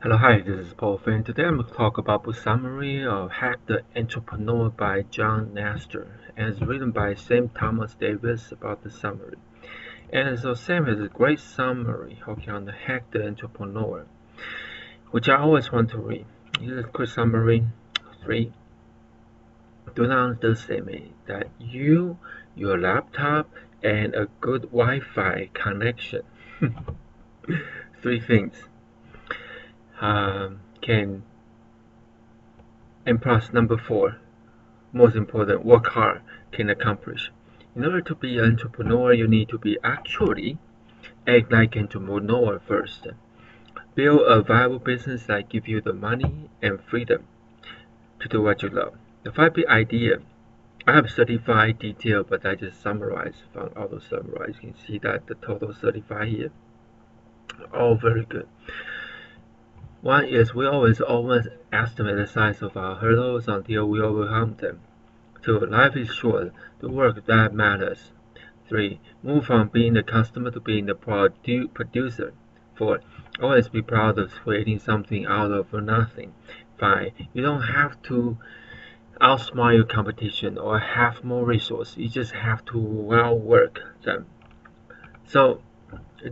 Hello, hi, this is Paul Fan. Today I'm going to talk about book summary of Hack the Entrepreneur by Jon Nastor, and it's written by Sam Thomas Davies about the summary. And so Sam has a great summary okay, on the Hack the Entrepreneur, which I always want to read. Here's a quick summary. Three. Do not underestimate that you, your laptop, and a good Wi-Fi connection. Three things um, can. And plus number four most important work hard can accomplish. In order to be an entrepreneur you need to be actually act like an entrepreneur first. Build a viable business that give you the money and freedom to do what you love. The five big idea I have 35 detail but I just summarize from auto summarize you can see that the total 35 here all very good one is we always overestimate the size of our hurdles until we overcome them. Two, life is short. The work that matters. Three, move from being the customer to being the produ producer. Four, always be proud of creating something out of nothing. Five, you don't have to outsmart your competition or have more resources. You just have to well work them. So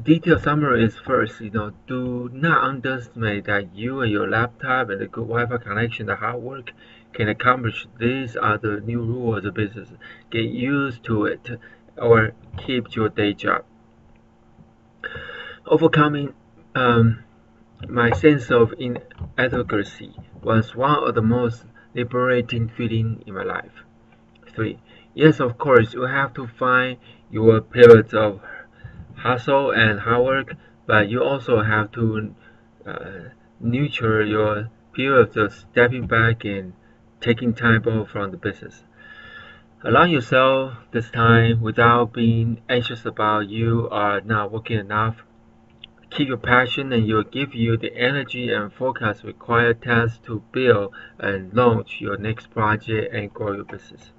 detailed summary is first, you know, do not underestimate that you and your laptop and the good Wi-Fi connection, the hard work can accomplish. These are the new rules of business. Get used to it or keep your day job. Overcoming um, my sense of inadequacy was one of the most liberating feelings in my life. Three, yes, of course, you have to find your periods of hustle and hard work, but you also have to uh, nurture your period of stepping back and taking time off from the business. Allow yourself this time without being anxious about you are not working enough. Keep your passion and it will give you the energy and focus required tasks to build and launch your next project and grow your business.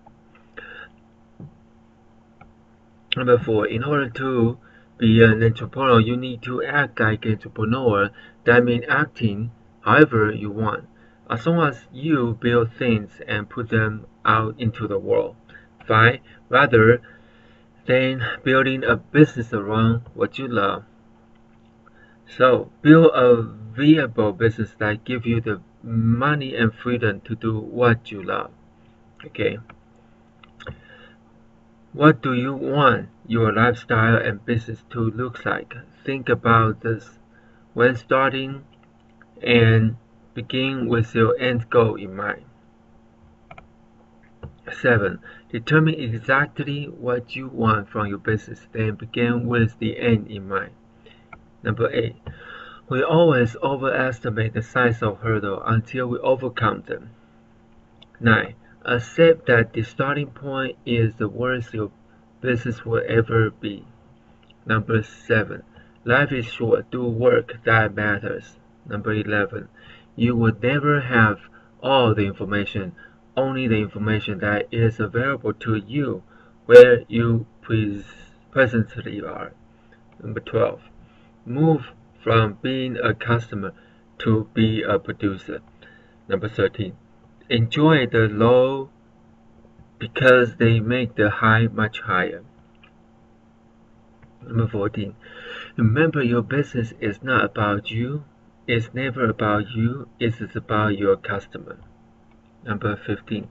Number four, in order to be an entrepreneur, you need to act like an entrepreneur. That means acting however you want. As long as you build things and put them out into the world. Five, rather than building a business around what you love. So build a viable business that gives you the money and freedom to do what you love. Okay. What do you want your lifestyle and business to look like? Think about this when starting and begin with your end goal in mind. 7. Determine exactly what you want from your business, then begin with the end in mind. Number 8. We always overestimate the size of hurdle until we overcome them. 9. Accept that the starting point is the worst your business will ever be. Number 7. Life is short. Do work that matters. Number 11. You will never have all the information, only the information that is available to you where you presently are. Number 12. Move from being a customer to be a producer. Number 13 enjoy the low because they make the high much higher. Number 14. Remember your business is not about you. It's never about you. It is about your customer. Number 15.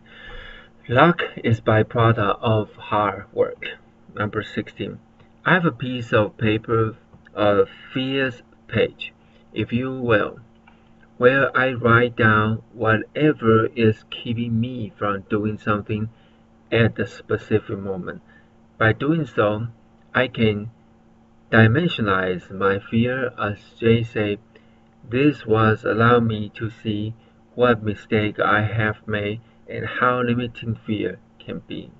Luck is byproduct of hard work. Number 16. I have a piece of paper, a fierce page, if you will where I write down whatever is keeping me from doing something at the specific moment. By doing so, I can dimensionalize my fear as Jay said, this was allow me to see what mistake I have made and how limiting fear can be.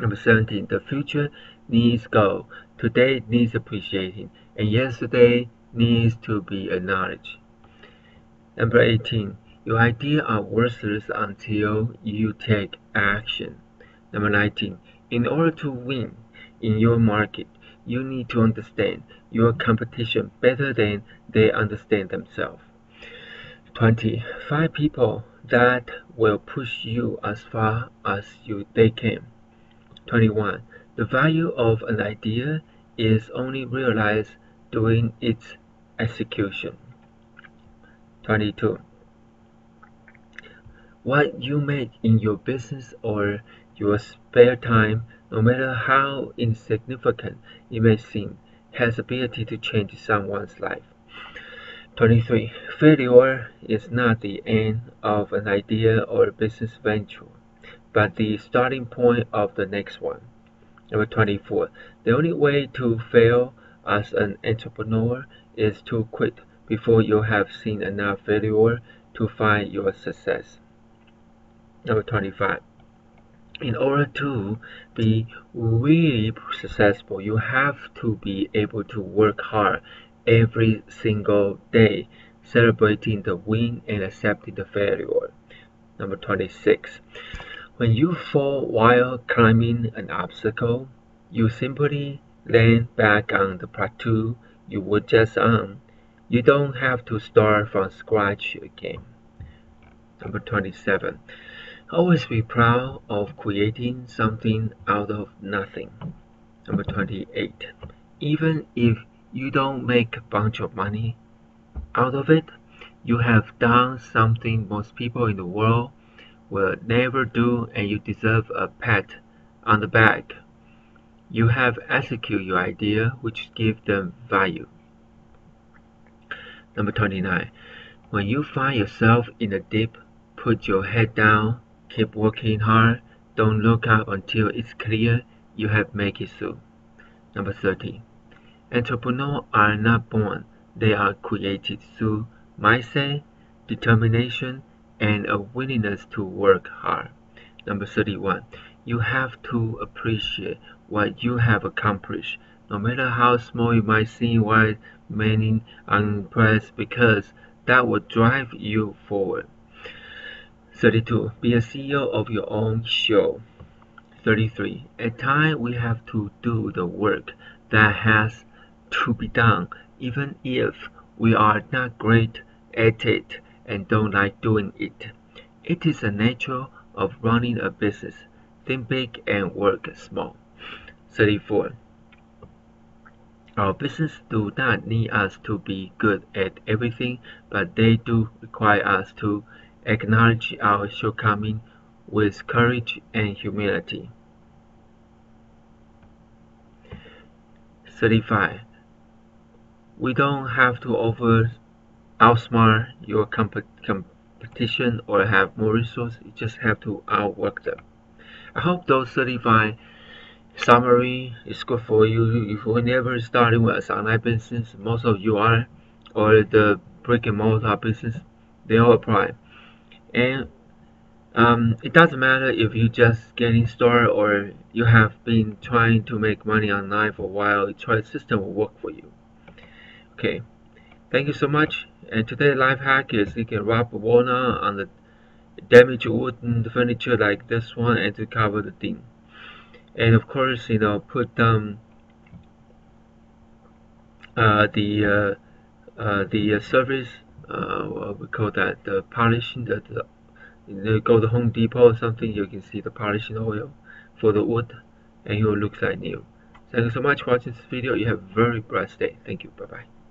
Number 17. The future needs goal. Today needs appreciating. And yesterday needs to be acknowledged. Number 18. Your ideas are worthless until you take action. Number 19. In order to win in your market, you need to understand your competition better than they understand themselves. 20. Find people that will push you as far as you they can. 21. The value of an idea is only realized during its execution. 22. What you make in your business or your spare time, no matter how insignificant it may seem, has ability to change someone's life. 23. Failure is not the end of an idea or business venture, but the starting point of the next one. Number 24. The only way to fail as an entrepreneur is to quit before you have seen enough failure to find your success. Number 25. In order to be really successful, you have to be able to work hard every single day, celebrating the win and accepting the failure. Number 26. When you fall while climbing an obstacle, you simply land back on the plateau you were just on. You don't have to start from scratch again. Number 27. Always be proud of creating something out of nothing. Number 28. Even if you don't make a bunch of money out of it, you have done something most people in the world will never do and you deserve a pat on the back. You have executed your idea which gives them value. Number 29. When you find yourself in a dip, put your head down Keep working hard. Don't look up until it's clear you have made it through. Number 30. Entrepreneurs are not born, they are created through mindset, determination, and a willingness to work hard. Number 31. You have to appreciate what you have accomplished, no matter how small it might seem while remaining unimpressed, because that will drive you forward. 32. Be a CEO of your own show. 33. At times we have to do the work that has to be done, even if we are not great at it and don't like doing it. It is the nature of running a business. Think big and work small. 34. Our business do not need us to be good at everything, but they do require us to acknowledge our shortcomings with courage and humility. 35. We don't have to over outsmart your comp competition or have more resources, you just have to outwork them. I hope those 35 summary is good for you. If you never starting with online business, most of you are, or the brick and mortar business, they all apply and um, it doesn't matter if you just getting started or you have been trying to make money online for a while try the system will work for you. Okay. Thank you so much. And today's life hack is you can wrap a walnut on the damaged wooden furniture like this one and to cover the thing and of course you know put um uh, the uh, uh, the uh, surface uh, we call that the polishing the, the you go to Home Depot or something you can see the polishing oil for the wood and it will look like new. Thank you so much for watching this video. You have a very blessed day. Thank you. Bye bye